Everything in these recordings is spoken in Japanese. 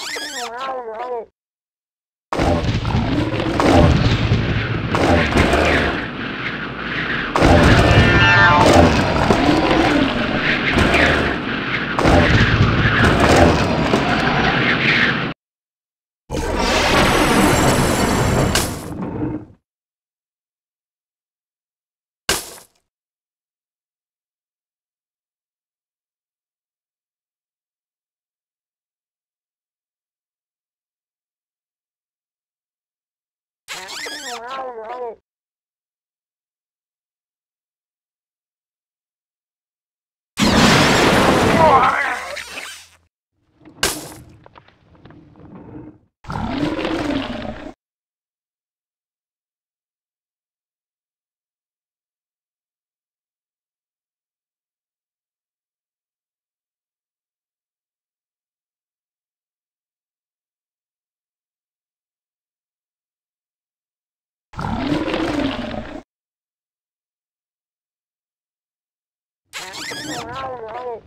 ああ Wow, wow. Mẹ ơi!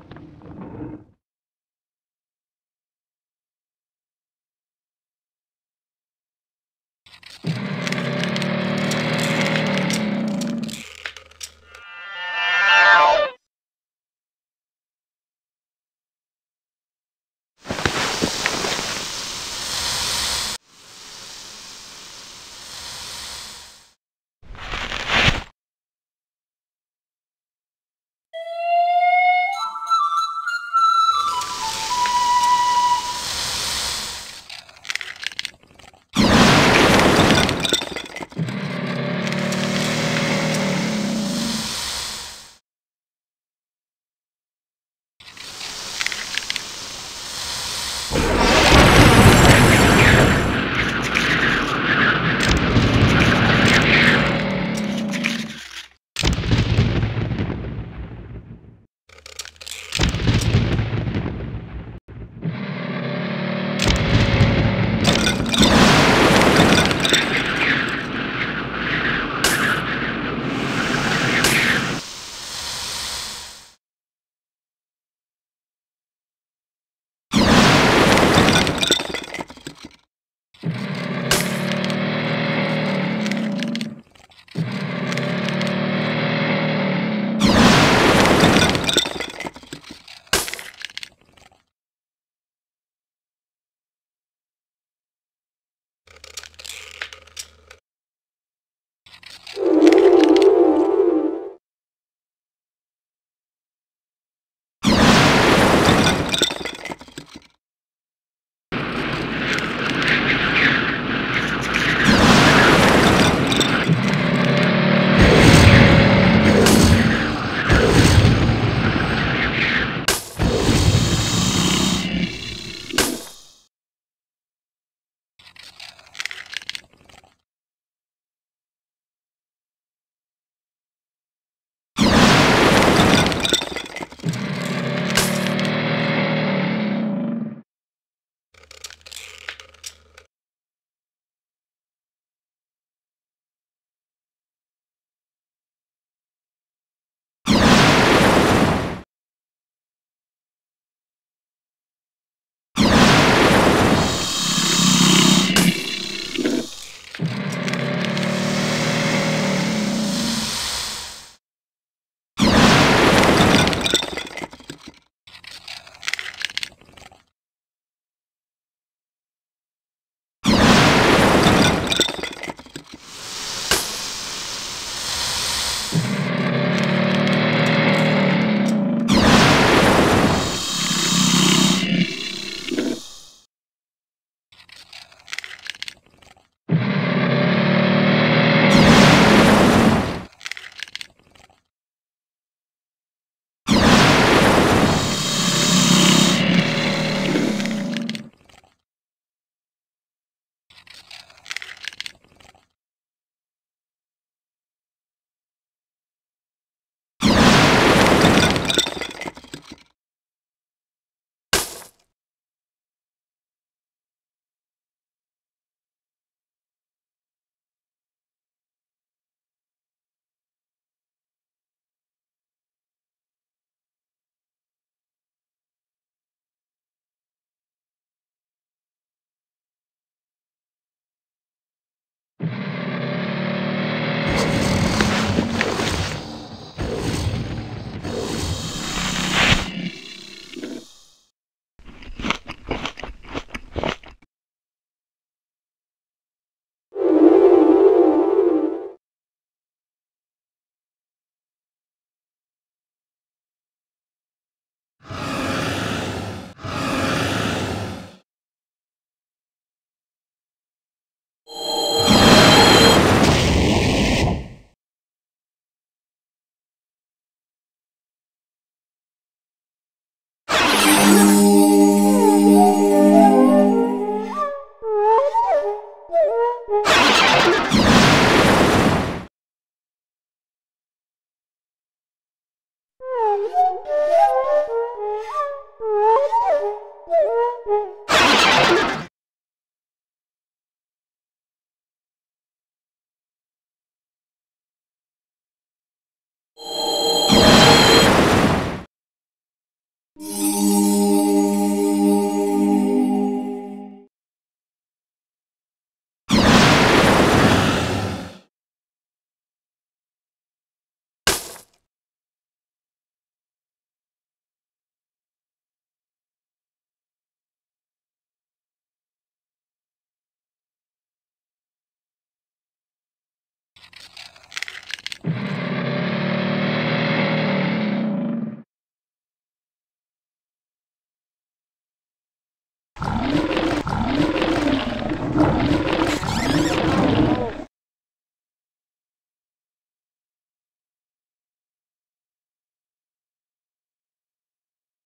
Woo!